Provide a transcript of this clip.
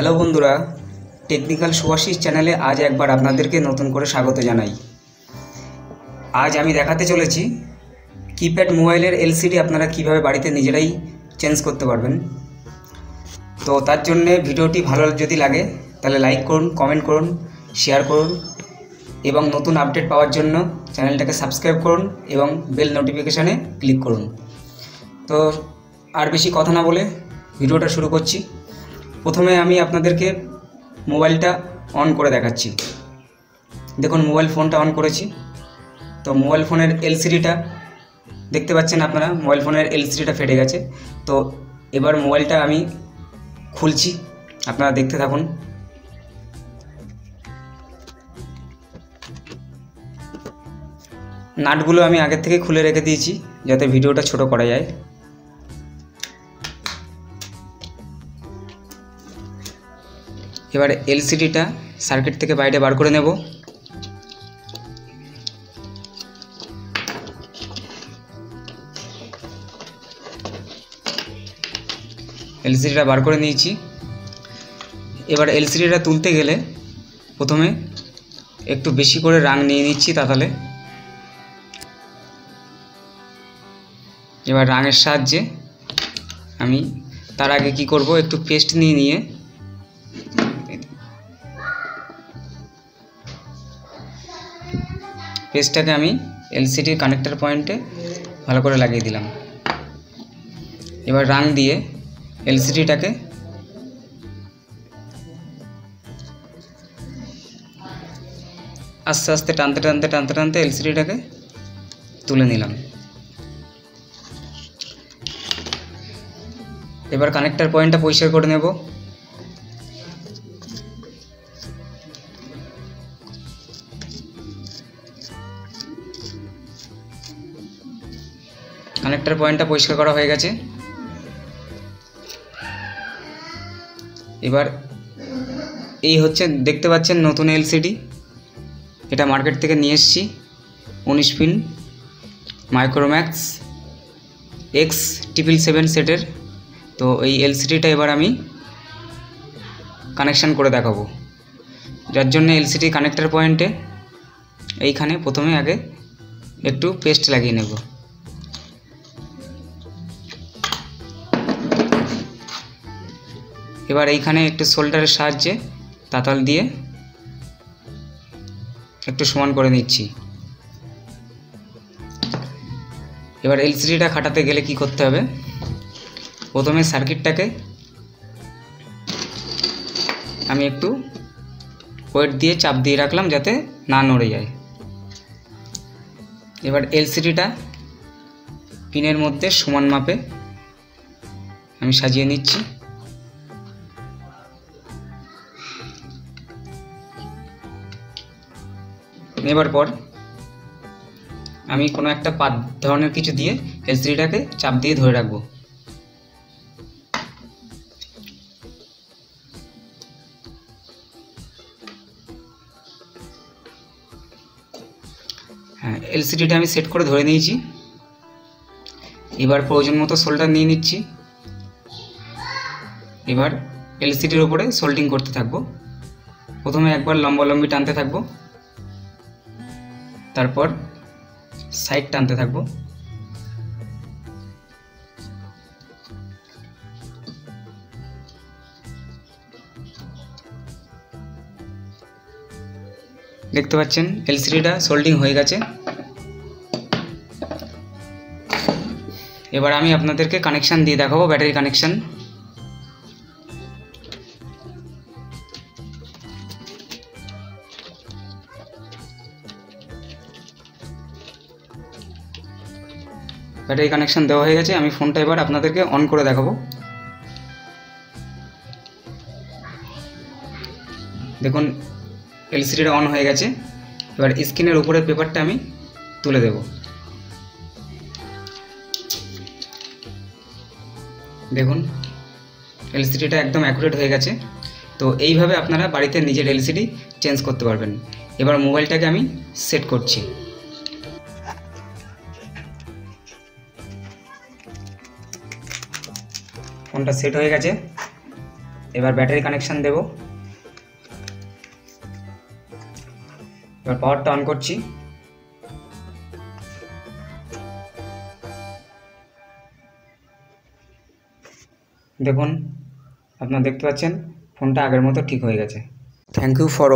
Hello বন্ধুরা, technical Subhashis চ্যানেলে আজ একবার আপনাদেরকে নতুন করে স্বাগত জানাই। আজ আমি দেখাতে চলেছি কিপ্যাড মোবাইলের এলসিডি আপনারা কীভাবে বাড়িতে নিজেরাই চেঞ্জ করতে পারবেন। তো তার জন্যে ভিডিওটি ভালো যদি লাগে, তাহলে লাইক করুন, কমেন্ট করুন, শেয়ার করুন এবং নতুন আপডেট পাওয়ার জন্য চ্যানেলটাকে সাবস্ক্রাইব করুন এবং বেল নোটিফিকেশানে ক্লিক করুন। তো আর বেশি কথা না বলে ভিডিওটা শুরু করছি। প্রথমে আমি আপনাদেরকে মোবাইলটা অন করে দেখাচ্ছি। দেখুন, মোবাইল ফোনটা অন করেছি। তো মোবাইল ফোনের এলসিডিটা দেখতে পাচ্ছেন আপনারা, মোবাইল ফোনের এলসিডিটা ফেটে গেছে। তো এবার মোবাইলটা আমি খুলছি, আপনারা দেখতে থাকুন। নাটগুলো আমি আগের থেকে খুলে রেখে দিয়েছি, যাতে ভিডিওটা ছোট করা যায়। এবার এলসিডিটা সার্কিট থেকে বাইরে বার করে নেব। এলসিডিটা বার করে নিয়েছি। এবার এলসিডিটা তুলতে গেলে প্রথমে একটু বেশি করে রাং নিয়ে নিচ্ছি তাতালে। এবার রাঙের সাহায্যে আমি তার আগে কি করব, একটু পেস্ট নিয়ে নিয়ে পেস্টটাকে আমি এলসিডির কানেক্টার পয়েন্টে ভালো করে লাগিয়ে দিলাম। এবার রাং দিয়ে এলসিডিটাকে আস্তে আস্তে টানতে টানতে টানতে টানতে এলসিডিটাকে তুলে নিলাম। এবার কানেক্টার পয়েন্টটা পরিষ্কার করে নেব। কানেক্টার পয়েন্টটা পরিষ্কার করা হয়ে গেছে। এবার এই হচ্ছে, দেখতে পাচ্ছেন নতুন এলসিডি এটা মার্কেট থেকে নিয়ে এসেছি। উনিশ pin Micromax X triple seven সেটের তো এই এলসিডিটা এবার আমি কানেকশান করে দেখাবো। যার জন্য এলসিডি কানেক্টার পয়েন্টে এইখানে প্রথমে আগে একটু পেস্ট লাগিয়ে নেব। এবার এইখানে একটু শোল্ডারের সাহায্যে তাতাল দিয়ে একটু সমান করে নিচ্ছি। এবার এলসিডিটা খাটাতে গেলে কি করতে হবে? প্রথমে সার্কিটটাকে আমি একটু ওয়েট দিয়ে চাপ দিয়ে রাখলাম যাতে না নড়ে যায়। এবার এলসিডিটা পিনের মধ্যে সমান মাপে আমি সাজিয়ে নিচ্ছি। নেবার পর আমি কোনো একটা পাত ধরনের কিছু দিয়ে এলসিডিটাকে চাপ দিয়ে ধরে রাখব। হ্যাঁ এলসিডিটা আমি সেট করে ধরে নিয়েছি। এবার প্রয়োজন মতো সোল্ডার নিয়ে নিচ্ছি। এবার এলসিডির ওপরে সোল্ডিং করতে থাকব। প্রথমে একবার লম্বালম্বি টানতে থাকব। তারপর সাইড টানতে থাকব। দেখতে পাচ্ছেন এলসিডিটা সোল্ডিং হয়ে গেছে। এবার আমি আপনাদেরকে কানেকশান দিয়ে দেখাবো ব্যাটারি কানেকশান ব্যাটারি কানেকশান দেওয়া হয়ে গেছে, আমি ফোনটা এবার আপনাদেরকে অন করে দেখাবো। দেখুন এলসিডিটা অন হয়ে গেছে। এবার স্ক্রিনের উপরের পেপারটা আমি তুলে দেব। দেখুন এলসিডিটা একদম অ্যাকুরেট হয়ে গেছে। তো এইভাবে আপনারা বাড়িতে নিজের এলসিডি চেঞ্জ করতে পারবেন। এবার মোবাইলটাকে আমি সেট করছি। ফোনটা সেট হয়ে গেছে। এবার ব্যাটারি কানেকশান দেব। এবার পাওয়ারটা অন করছি। দেখুন, আপনারা দেখতে পাচ্ছেন, ফোনটা আগের মতো ঠিক হয়ে গেছে। Thank you for